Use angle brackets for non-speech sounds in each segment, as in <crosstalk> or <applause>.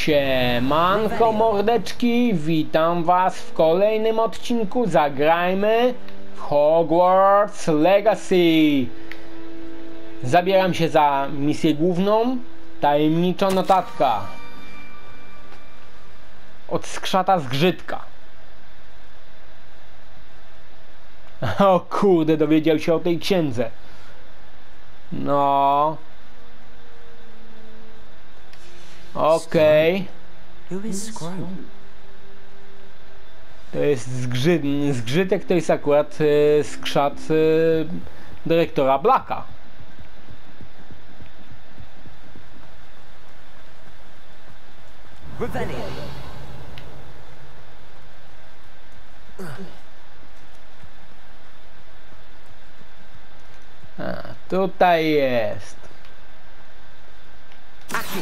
Siemanko mordeczki, witam was w kolejnym odcinku Zagrajmy w Hogwarts Legacy. Zabieram się za misję główną, tajemnicza notatka. Od skrzata zgrzytka. <laughs> O kurde, dowiedział się o tej księdze. No. Okej. Who is? To jest zgrzyt, zgrzytek, to jest akurat e, skrzat e, dyrektora Blacka. Revelio. A, tutaj jest. Accio.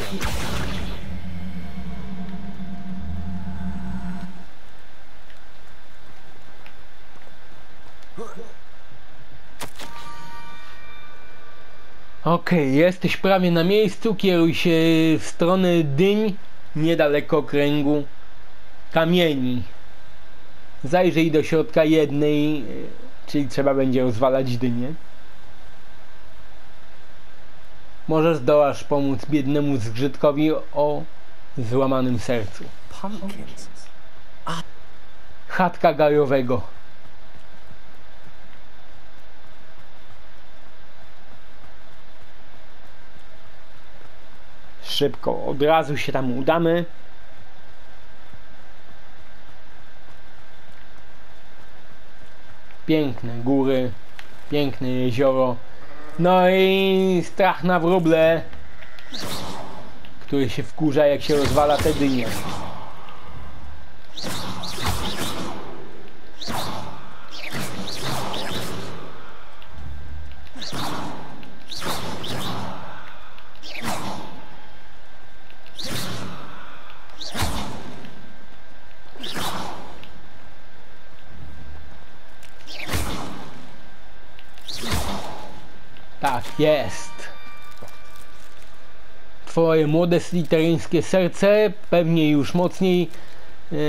Okej, jesteś prawie na miejscu, kieruj się w stronę dyń, niedaleko kręgu kamieni. Zajrzyj do środka jednej, e, czyli trzeba będzie rozwalać dynię. Może zdołasz pomóc biednemu zgrzytkowi o złamanym sercu. Pumpkins. Chatka gajowego. Szybko, od razu się tam udamy. Piękne góry, piękne jezioro. No i strach na wróble, który się wkurza jak się rozwala te dynie. Jest. Twoje młode sliteryńskie serce pewnie już mocniej yy,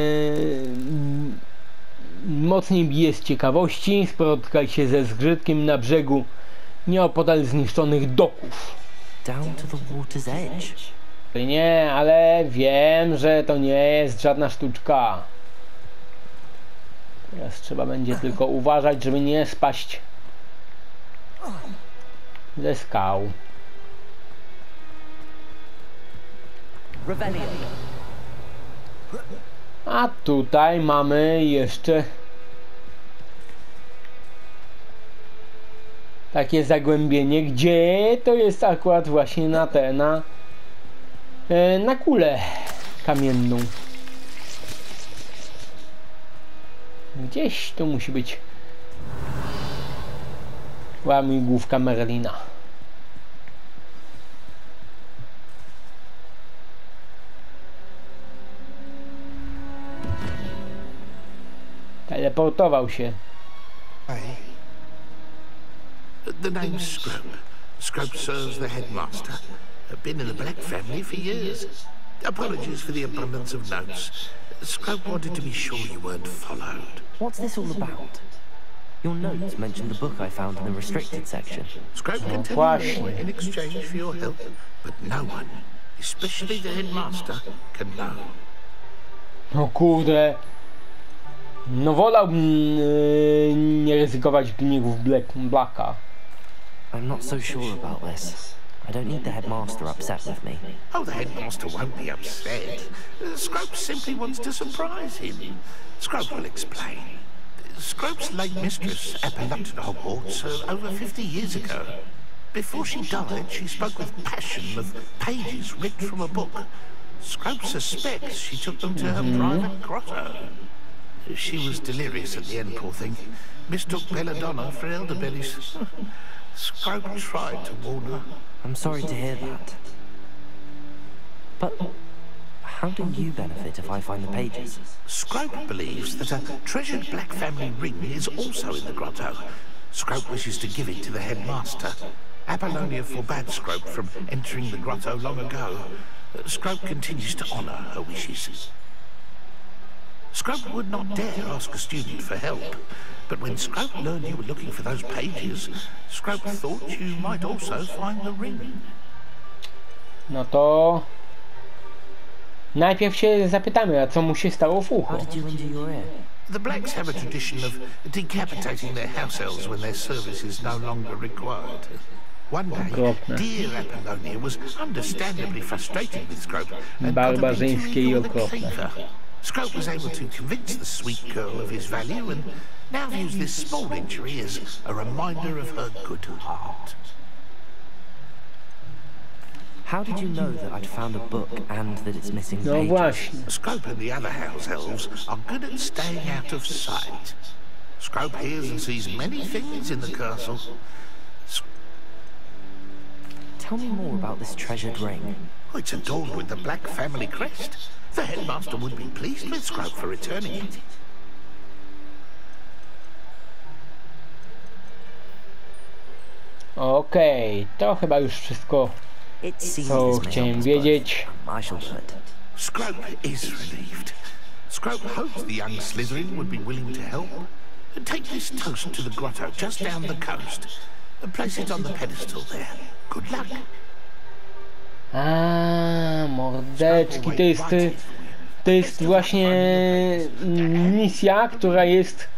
mocniej bije z ciekawości. Spotkaj się ze zgrzytkiem na brzegu nieopodal zniszczonych doków. Down to the water's edge. Nie, ale wiem, że to nie jest żadna sztuczka. Teraz trzeba będzie tylko uważać, żeby nie spaść ze skał. A tutaj mamy jeszcze takie zagłębienie, gdzie to jest akurat właśnie na te, na, e, na kulę kamienną. Gdzieś tu musi być łamigłówka Merlina. Teleportował się. The name's Scrope. Scrope serves the headmaster. I've Been in the Black family for years. Apologies for the abundance of notes. Scrope wanted to be sure you weren't followed. What's this all about? Your notes mention the book I found in the restricted section. Scrope can tell you in exchange for your help, but no one, especially the headmaster, can know. No kurde. No wolałbym yy, nie ryzykować gniewów Black, Blacka. I'm not so sure about this. I don't need the headmaster upset with me. Oh, the headmaster won't be upset. Uh, Scrope simply wants to surprise him. Scrope will explain. Scrope's late mistress, Appalachia Hogwarts, uh, over 50 years ago. Before she died, she spoke with passion of pages ripped from a book. Scrope suspects she took them to her private grotto. She was delirious at the end, poor thing. Mistook belladonna for elderberries. <laughs> Scrope tried to warn her. I'm sorry to hear that. But how do you benefit if I find the pages? Scrope believes that a treasured Black family ring is also in the grotto. Scrope wishes to give it to the headmaster. Apollonia forbade Scrope from entering the grotto long ago. Scrope continues to honour her wishes. Scrope would not dare ask a student for help, but when Scrope learned you were looking for those pages, Scrope thought you might also find the ring. No to... Najpierw się zapytamy, a co mu się stało w uchu. did you injure your ear? The Blacks have a tradition of decapitating their house elves when their service is no longer required. One day, dear Apollonia was understandably frustrated with Scrope and got a bit too Barbarzyńskie i okropne. Scrope was able to convince the sweet girl of his value and now views this small injury as a reminder of her good heart. How did you know that I'd found a book and that it's missing No pages? właśnie. Scrope and the other house elves are good at staying out of sight. Scrope hears and sees many things in the castle. Tell me more about this treasured ring. Oh, it's adorned with the Black family crest. The headmaster would be pleased with Scrope for returning it. Okej, to chyba już wszystko. Co chciałem wiedzieć. Scrope is relieved. Scrope hopes the young Slytherin would be willing to help. Take this toast to the grotto just down the coast. Place it on the pedestal there. Good luck. A, mordeczki, to jest, to jest właśnie misja, która jest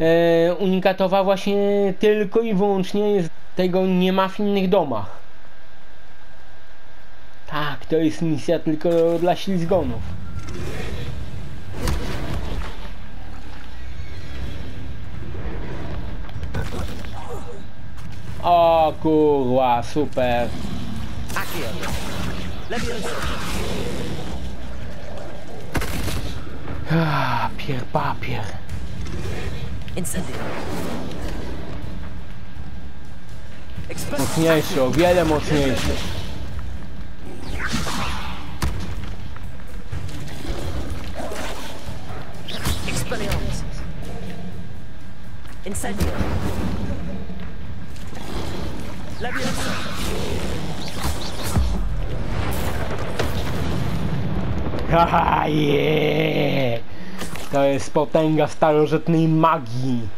e, unikatowa właśnie tylko i wyłącznie jest, tego nie ma w innych domach. Tak, to jest misja tylko dla ślizgonów. O kurwa, super. Leviosa. Ah, pier papier. Incendio. Mocniejszy, o wiele mocniejszy. Incendio. Leviosa. Haha, je! To jest potęga starożytnej magii.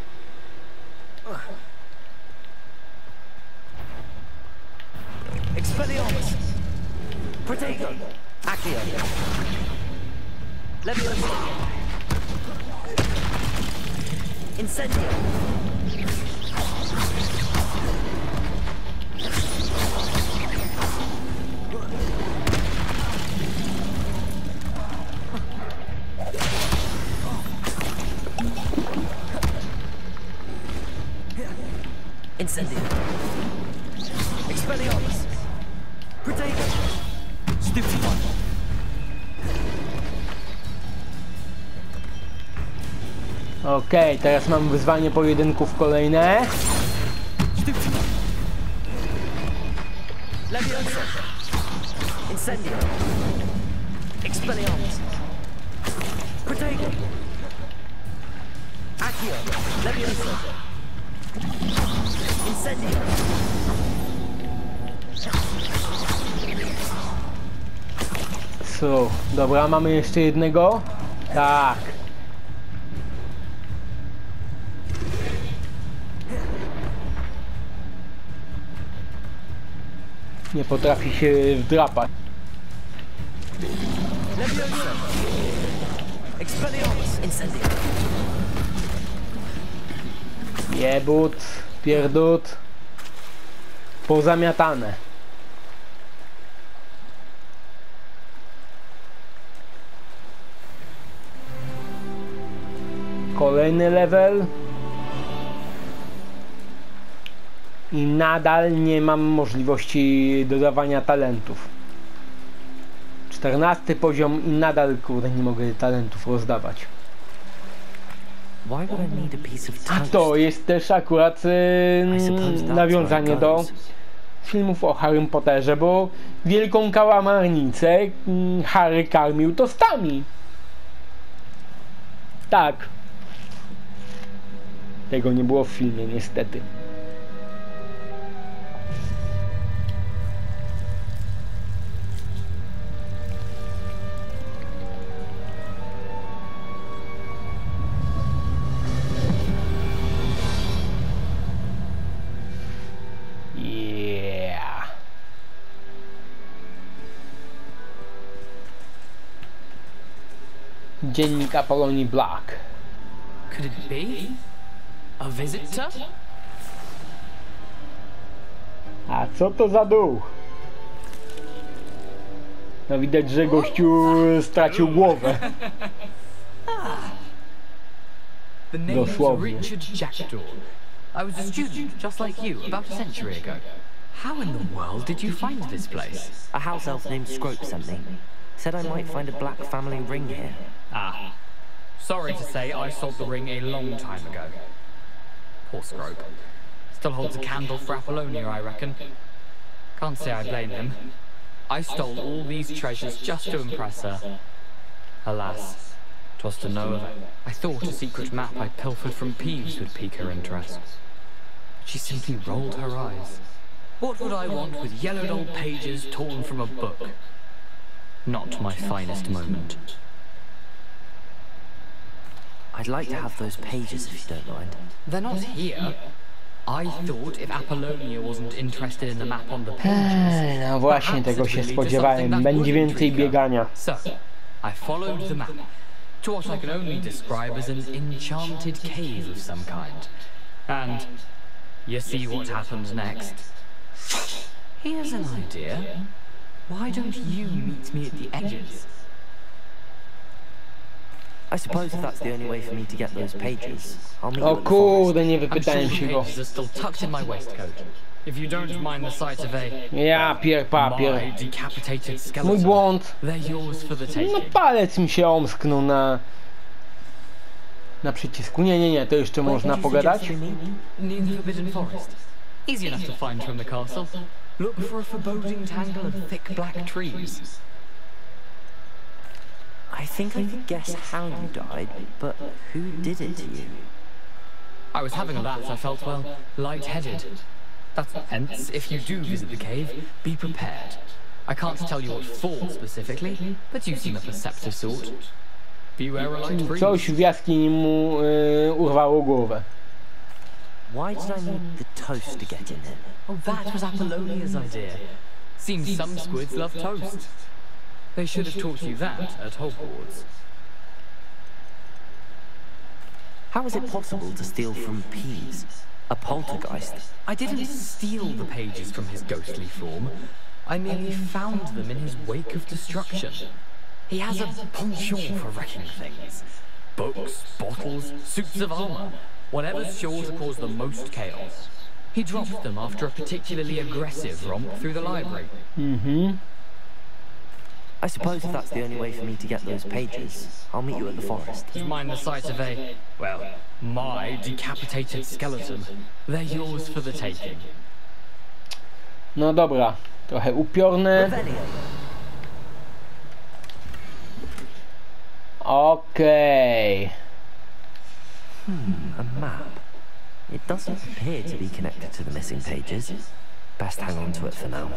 Expelliarmus. Protego. Accio. Leviosa. Incendio. Incendio. Expelliarmus. Protego. Stupefy. Okej, teraz mam wyzwanie pojedynków kolejne. Incendio. Incendio. So, dobra, mamy jeszcze jednego? Tak. Nie potrafi się wdrapać. Jebut, pierdut. Pozamiatane. Kolejny level. I nadal nie mam możliwości dodawania talentów. 14 poziom i nadal kurde nie mogę talentów rozdawać. A to jest też akurat yy, that's nawiązanie do filmów o Harrym Potterze, bo wielką kałamarnicę mm, Harry karmił tostami. Tak. Tego nie było w filmie, niestety. Dziennik Apolonii Black. Could it be? A visitor? A co to za duch? No widać, że gościu stracił głowę. <laughs> The name is Dosłownie. Richard Jackdaw. I was a student, just like you, about a century ago. How in the world did you find this place? A house elf named Scrope sent me. Said I might find a black family ring here. Ah. Sorry to say, I sold the ring a long time ago. Poor Scrope. Still holds a candle for Apollonia, I reckon. Can't say I blame him. I stole all these treasures just to impress her. Alas, 'twas to no avail. I thought a secret map I pilfered from Peeves would pique her interest. She simply rolled her eyes. What would I want with yellowed old pages torn from a book? Not my finest moment. I'd like to have those pages if you don't mind. They're not here. I thought if Apollonia wasn't interested in the map on the eh, pages, Ej, no właśnie, tego się would lead to spodziewałem. Będzie więcej biegania. So, I followed the map to what I can only describe as an enchanted cave of some kind. And you see what happened next. Here's an idea. Why don't you meet me at the edges? I suppose if that's the only way for me to get those pages, I'll meet you O at the forest. kurde, nie I'm sure wypytałem the się go. pages are still tucked in my waistcoat. If you don't mind the sight of a Ja pier papier. my decapitated Mój skeleton, błąd. they're yours for the No taking. palec mi się omsknął na... Na przycisku. Nie, nie, nie, to jeszcze można pogadać. Easy enough to find from the castle. Look for a foreboding tangle of thick black trees. I think I could guess how you died, but who did it to you? I was having a laugh, I felt, well, light-headed. That's hence, if you do visit the cave, be prepared. I can't tell you what for specifically, but you seem a perceptive sort. Beware a light breeze. Coś w jaskini mu y, urwało głowę. Why did I need the toast to get in there? Oh, that was Apollonia's idea. Seems some squids love toast. They should have taught you that at Hogwarts. How is it possible to steal from Peeves? A poltergeist? I didn't steal the pages from his ghostly form. I merely found them in his wake of destruction. He has a penchant for wrecking things. Books, bottles, suits of armor, whatever's sure to cause the most chaos. He dropped them after a particularly aggressive romp through the library. Mm-hmm. I suppose if that's the only way for me to get those pages, I'll meet you at the forest. Just mind the sight of a, well, my decapitated skeleton. They're yours for the taking. No dobra, trochę upiorne. Okej. A map. It doesn't appear to be connected to the missing pages. Best hang on to it for now.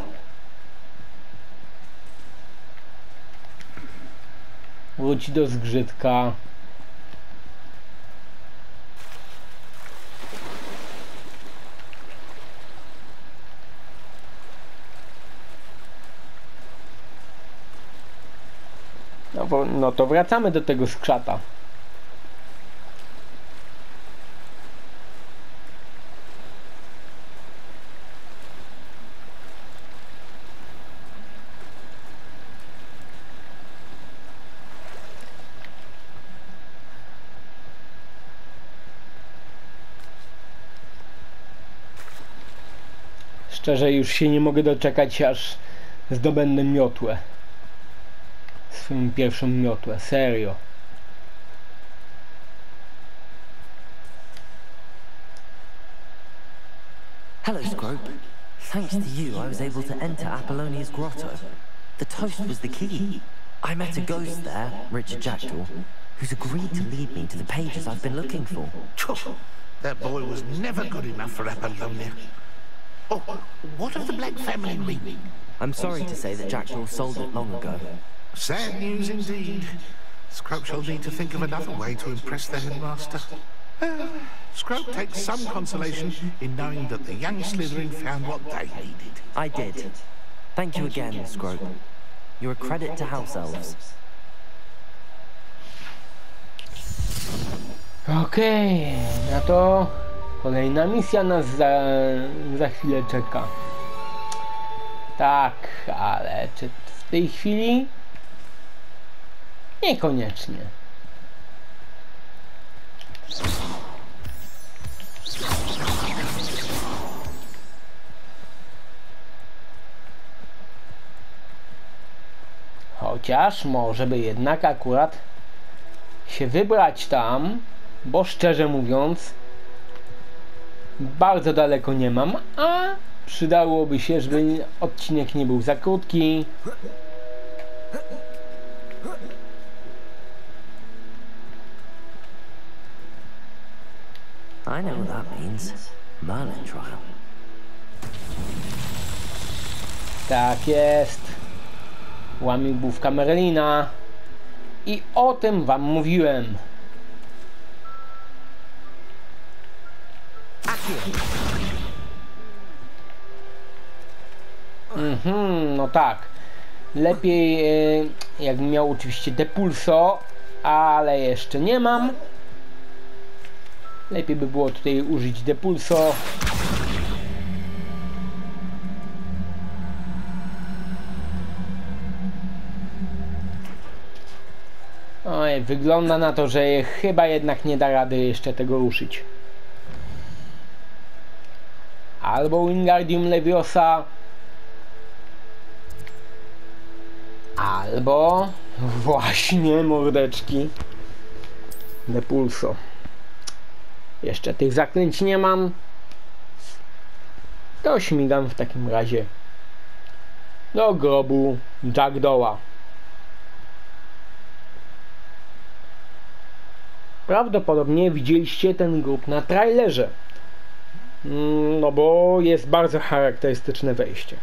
Do zgrzytka. No, no to wracamy do tego skrzata. Szczerze już się nie mogę doczekać aż zdobędę miotłę. Swoją pierwszą miotłę, serio. Hello, Scrope. Thanks to you, I was able to enter Apollonia's grotto. The toast was the key. I met a ghost there, Richard Jackdaw, who's agreed to lead me to the pages I've been looking for. That boy was never good enough for Apollonia. Oh, what of the Black family ring? I'm sorry to say that Jackdaw sold it long ago. Sad news indeed. Scrope shall need to think of another way to impress the headmaster. Uh, Scrope takes some consolation in knowing that the young Slytherin found what they needed. I did. Thank you again, Scrope. You're a credit to House Elves. Okej, no to kolejna misja nas za, za chwilę czeka. Tak, ale czy w tej chwili? Niekoniecznie. Chociaż może by jednak akurat się wybrać tam, bo szczerze mówiąc bardzo daleko nie mam, a przydałoby się, żeby odcinek nie był za krótki. I know what that means. Merlin trial. Tak jest. Łamigłówka Merlina. I o tym wam mówiłem. Mhm, no tak. Lepiej, e, jakbym miał oczywiście Depulso, ale jeszcze nie mam. Lepiej by było tutaj użyć Depulso. Oj, wygląda na to, że chyba jednak nie da rady jeszcze tego ruszyć. Albo Wingardium Leviosa, albo właśnie mordeczki Depulso. Jeszcze tych zaklęć nie mam. To śmigam w takim razie do grobu Jackdoła. Prawdopodobnie widzieliście ten grób na trailerze. Mm, No bo jest bardzo charakterystyczne wejście.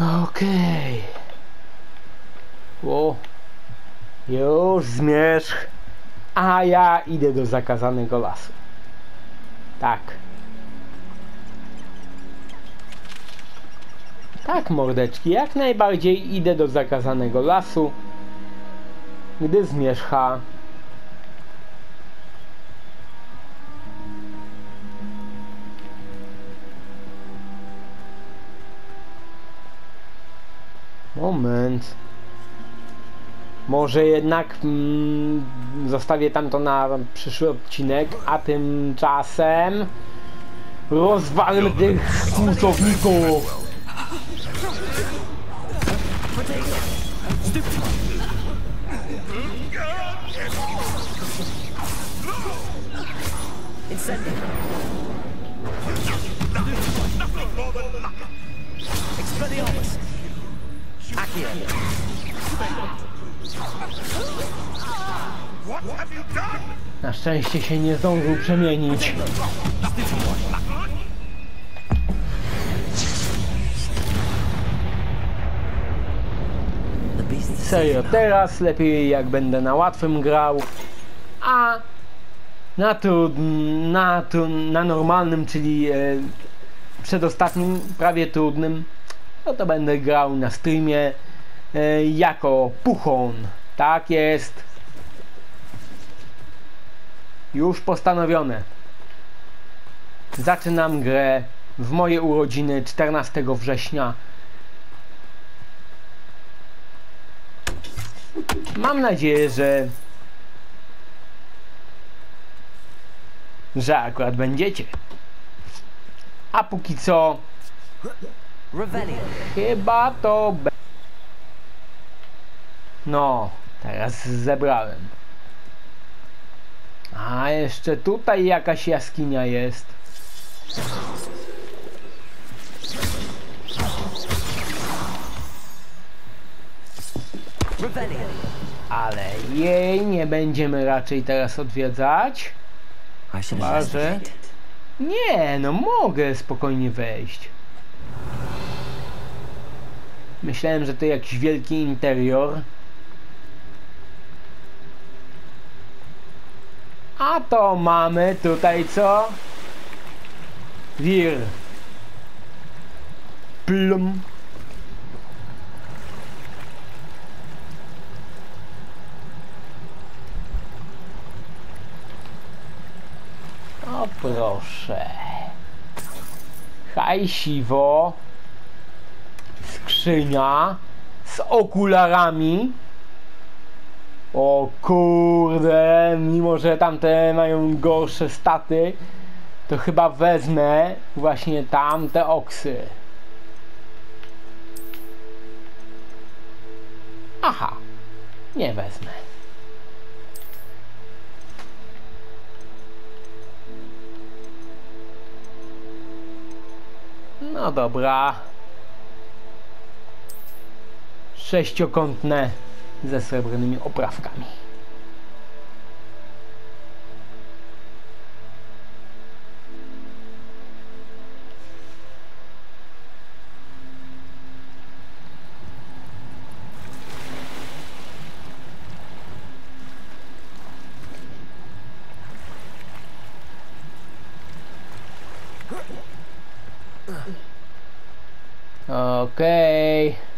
Okej. O. Zmierzch. A ja idę do zakazanego lasu. Tak. Tak, mordeczki, jak najbardziej idę do zakazanego lasu, gdy zmierzcha Moment. Może jednak mm, zostawię tamto na przyszły odcinek, a tymczasem rozwalmy tych kłusowników. Expelliarmus! Accio! Done? Na szczęście się nie zdążył przemienić. Serio, teraz lepiej jak będę na łatwym grał, a na, trud, na, tru, na normalnym, czyli e, przedostatnim, prawie trudnym, no to będę grał na streamie jako puchon. Tak jest. Już postanowione. Zaczynam grę w moje urodziny 14 września Mam nadzieję, że że akurat będziecie. A póki co chyba to be... No, teraz zebrałem. A, jeszcze tutaj jakaś jaskinia jest. Ale jej nie będziemy raczej teraz odwiedzać. Chyba, że... Nie, no mogę spokojnie wejść. Myślałem, że to jakiś wielki interior. A to mamy tutaj co? Wir. Plum. O proszę. Hajsiwo. Skrzynia z okularami. O kurde, mimo że tamte mają gorsze staty, to chyba wezmę właśnie tamte oksy. Aha, nie wezmę. No dobra. Sześciokątne ze srebrnymi oprawkami. Okej.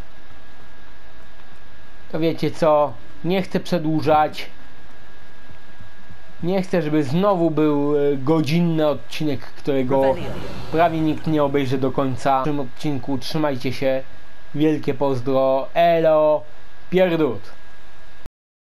To wiecie co? Nie chcę przedłużać. Nie chcę, żeby znowu był e, godzinny odcinek, którego prawie nikt nie obejrzy do końca. W tym odcinku trzymajcie się. Wielkie pozdro. Elo. Pierdut.